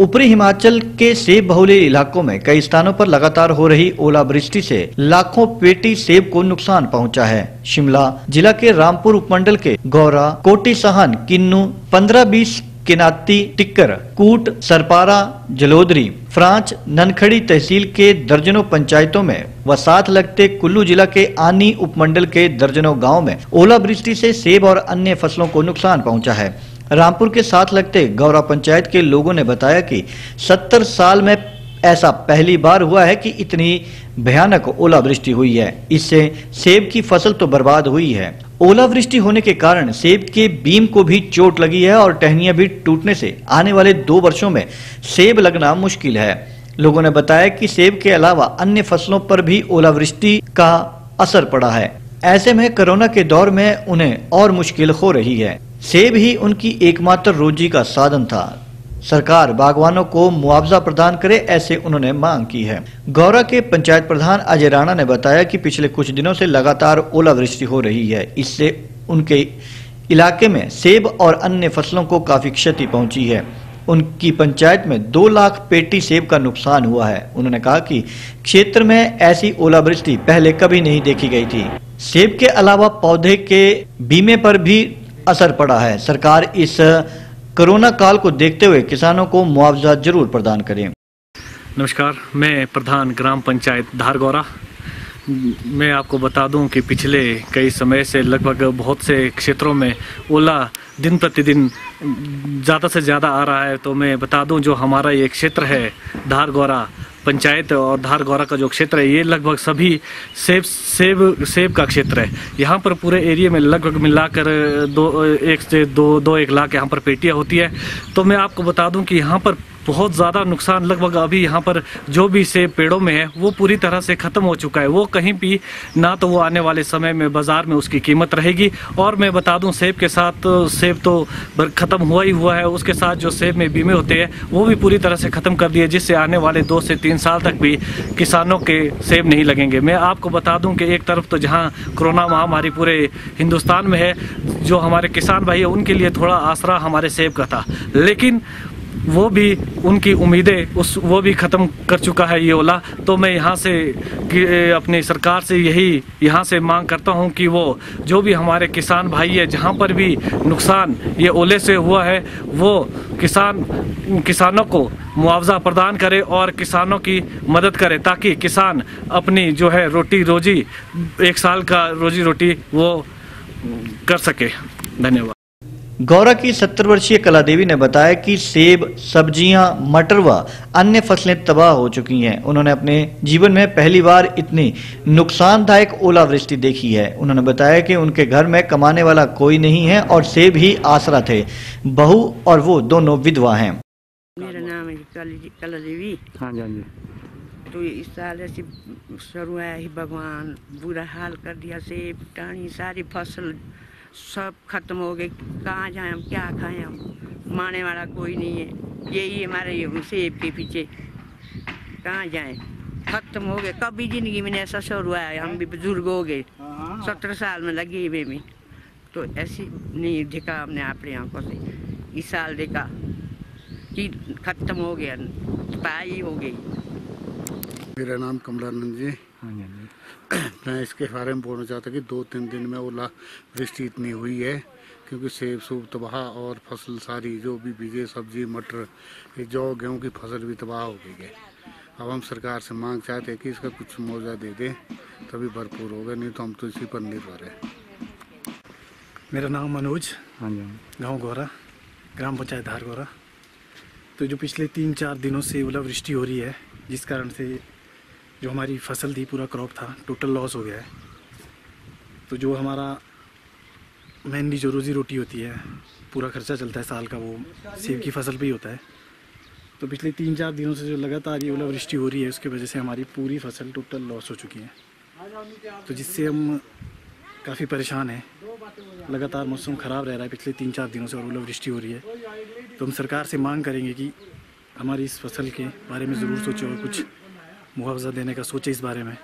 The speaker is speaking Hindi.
ऊपरी हिमाचल के सेब बहुले इलाकों में कई स्थानों पर लगातार हो रही ओलावृष्टि से लाखों पेटी सेब को नुकसान पहुँचा है। शिमला जिला के रामपुर उपमंडल के गौरा कोटी सहन किन्नू, पंद्रह बीस, किनाती, टिक्कर, कूट, सरपारा, जलोदरी, फ्रांच, ननखड़ी तहसील के दर्जनों पंचायतों में व साथ लगते कुल्लू जिला के आनी उपमंडल के दर्जनों गाँव में ओलावृष्टि से सेब और अन्य फ़सलों को नुकसान पहुँचा है। रामपुर के साथ लगते गौरा पंचायत के लोगों ने बताया कि 70 साल में ऐसा पहली बार हुआ है कि इतनी भयानक ओलावृष्टि हुई है। इससे सेब की फ़सल तो बर्बाद हुई है। ओलावृष्टि होने के कारण सेब के बीम को भी चोट लगी है और टहनिया भी टूटने से आने वाले दो वर्षों में सेब लगना मुश्किल है। लोगों ने बताया कि सेब के अलावा अन्य फ़सलों पर भी ओलावृष्टि का असर पड़ा है। ऐसे में कोरोना के दौर में उन्हें और मुश्किल हो रही है। सेब ही उनकी एकमात्र रोजी का साधन था। सरकार बागवानों को मुआवजा प्रदान करे ऐसे उन्होंने मांग की है। गौरा के पंचायत प्रधान अजय राणा ने बताया कि पिछले कुछ दिनों से लगातार ओलावृष्टि हो रही है। इससे उनके इलाके में सेब और अन्य फ़सलों को काफ़ी क्षति पहुँची है। उनकी पंचायत में दो लाख पेटी सेब का नुकसान हुआ है। उन्होंने कहा कि क्षेत्र में ऐसी ओलावृष्टि पहले कभी नहीं देखी गई थी। सेब के अलावा पौधे के बीमे पर भी असर पड़ा है। सरकार इस कोरोना काल को देखते हुए किसानों को मुआवजा ज़रूर प्रदान करें। नमस्कार, मैं प्रधान ग्राम पंचायत धारगौरा। मैं आपको बता दूँ कि पिछले कई समय से लगभग बहुत से क्षेत्रों में ओला दिन प्रतिदिन ज़्यादा से ज़्यादा आ रहा है। तो मैं बता दूँ जो हमारा ये क्षेत्र है, धारगौरा पंचायत और धार गौरा का जो क्षेत्र है, ये लगभग सभी सेब सेब सेब का क्षेत्र है। यहाँ पर पूरे एरिया में लगभग मिलाकर दो, एक से दो दो एक लाख यहाँ पर पेटियाँ होती है। तो मैं आपको बता दूँ कि यहाँ पर बहुत ज़्यादा नुकसान लगभग अभी यहाँ पर जो भी सेब पेड़ों में है, वो पूरी तरह से ख़त्म हो चुका है। वो कहीं भी ना तो वो आने वाले समय में बाज़ार में उसकी कीमत रहेगी। और मैं बता दूँ, सेब के साथ, सेब तो ख़त्म हुआ ही हुआ है। उसके साथ जो सेब में बीमे होते हैं, वो भी पूरी तरह से ख़त्म कर दिए, जिससे आने वाले दो से तीन साल तक भी किसानों के सेब नहीं लगेंगे। मैं आपको बता दूँ कि एक तरफ़ तो जहाँ कोरोना महामारी पूरे हिंदुस्तान में है, जो हमारे किसान भाई है, उनके लिए थोड़ा आसरा हमारे सेब का था। लेकिन वो भी उनकी उम्मीदें उस, वो भी ख़त्म कर चुका है ये ओला। तो मैं यहाँ से अपनी सरकार से यही यहाँ से मांग करता हूँ कि वो जो भी हमारे किसान भाई है, जहाँ पर भी नुकसान ये ओले से हुआ है, वो किसान, किसानों को मुआवजा प्रदान करे और किसानों की मदद करे ताकि किसान अपनी जो है रोटी रोजी, एक साल का रोजी रोटी वो कर सके। धन्यवाद। गौरा की सत्तर वर्षीय कला देवी ने बताया कि सेब सब्ज़ियाँ मटर व अन्य फ़सलें तबाह हो चुकी हैं। उन्होंने अपने जीवन में पहली बार इतनी नुकसानदायक ओलावृष्टि देखी है। उन्होंने बताया कि उनके घर में कमाने वाला कोई नहीं है और सेब ही आसरा थे। बहू और वो दोनों विधवा हैं। मेरा नाम है कला देवी हाँ जी हाँ तो इस साल ऐसी शुरू आया ही भगवान बुरा हाल कर दिया सेब टाणी सारी फ़सल सब खत्म हो गए। कहाँ जाए हम? क्या खाएँ हम? माने वाला कोई नहीं है। यही हमारे सेब के पीछे। कहाँ जाए? खत्म हो गए। कभी ज़िंदगी में ऐसा शोर हुआ है। हम भी बुज़ुर्ग हो गए। सत्रह साल में लगे हुए में तो ऐसी नहीं देखा हमने अपने आँखों से। इस साल देखा कि खत्म हो गया। पाई हो गई। मेरा नाम कमलानंद जी। हाँ जी हाँ मैं इसके बारे में बोलना चाहता कि दो तीन दिन में ओला वृष्टि इतनी हुई है क्योंकि सेब सूब तबाह और फ़सल सारी जो भी बीजे सब्ज़ी मटर ये जौ गेहूँ की फ़सल भी तबाह हो गई है। अब हम सरकार से मांग चाहते हैं कि इसका कुछ मुआवजा दे दे तभी भरपूर होगा नहीं तो हम तो इसी पर निर्भर है। मेरा नाम मनोज हाँ जी। गाँव गौरा ग्राम पंचायत धार गौरा। तो जो पिछले तीन चार दिनों से ओलावृष्टि हो रही है जिस कारण से जो हमारी फ़सल थी, पूरा क्रॉप था टोटल लॉस हो गया है। तो जो हमारा मेनली जो रोज़ी रोटी होती है, पूरा खर्चा चलता है साल का, वो सेब की फ़सल ही होता है। तो पिछले तीन चार दिनों से जो लगातार ये ओलावृष्टि हो रही है, उसकी वजह से हमारी पूरी फ़सल टोटल लॉस हो चुकी है। तो जिससे हम काफ़ी परेशान हैं। लगातार मौसम ख़राब रह रहा है पिछले तीन चार दिनों से और ओलावृष्टि हो रही है। तो हम सरकार से मांग करेंगे कि हमारी इस फ़सल के बारे में ज़रूर सोचें और कुछ मुआवजा देने का सोचे इस बारे में।